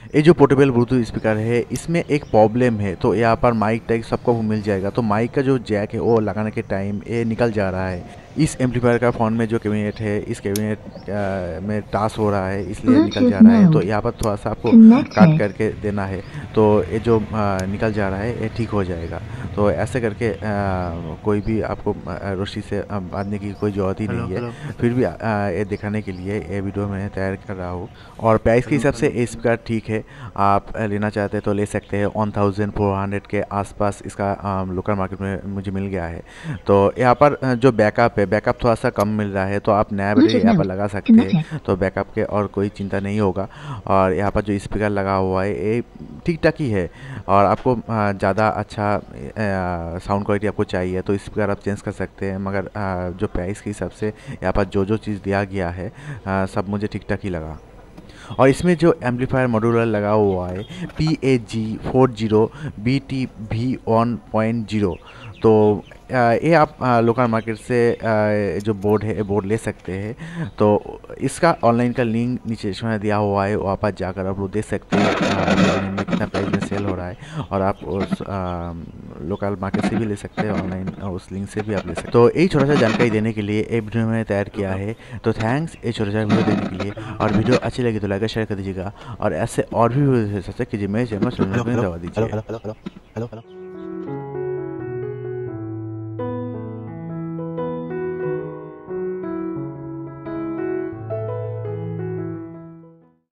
ये जो portable Bluetooth speaker है इसमें एक प्रॉब्लम है। तो यहाँ पर माइक टैग सबको मिल जाएगा। तो माइक का जो जैक है वो लगाने के टाइम ये निकल जा रहा है। इस एम्पलीफायर का फ़ोन में जो कैबिनेट है इस कैबिनेट में टास हो रहा है इसलिए निकल जा रहा है। तो यहाँ पर थोड़ा सा आपको काट करके देना है। तो ये जो निकल जा रहा है ये ठीक हो जाएगा। तो ऐसे करके आ, कोई भी आपको रोशी से बांधने की कोई ज़रूरत ही नहीं है। फिर भी ये दिखाने के लिए ये वीडियो मैं तैयार कर रहा हूँ। और प्राइस के हिसाब से ये स्पीकर ठीक है। आप लेना चाहते हैं तो ले सकते हैं। वन थाउज़ेंड फोर हंड्रेड के आसपास इसका लोकल मार्केट में मुझे मिल गया है। तो यहाँ पर जो बैकअप है बैकअप थोड़ा सा कम मिल रहा है। तो आप नया बैटरी यहाँ पर लगा सकते हैं। तो बैकअप के और कोई चिंता नहीं होगा। और यहाँ पर जो स्पीकर लगा हुआ है ये ठीक ठाक ही है। और आपको ज़्यादा अच्छा साउंड क्वालिटी आपको चाहिए तो इस प्रकार आप चेंज कर सकते हैं। मगर जो प्राइस के हिसाब से यहाँ पर जो जो चीज़ दिया गया है सब मुझे ठीक ठाक ही लगा। और इसमें जो एम्पलीफायर मॉड्यूलर लगा हुआ है P A G four zero B T V one point zero तो ये आप लोकल मार्केट से जो बोर्ड है बोर्ड ले सकते हैं। तो इसका ऑनलाइन का लिंक नीचे इसमें दिया हुआ है वहाँ पर जाकर आप लोग देख सकते हैं। ऑनलाइन में कितना प्राइस में सेल हो रहा है और आप उस लोकल मार्केट से भी ले सकते हैं ऑनलाइन उस लिंक से भी आप ले सकते हैं। तो यही छोटा सा जानकारी देने के लिए एक वीडियो मैंने तैयार किया है। तो थैंक्स ये छोटा सा वीडियो देने के लिए और वीडियो अच्छी लगी तो लाइक शेयर कर दीजिएगा और ऐसे और भी वीडियो कीजिए मेरे चैनल दबा दीजिए।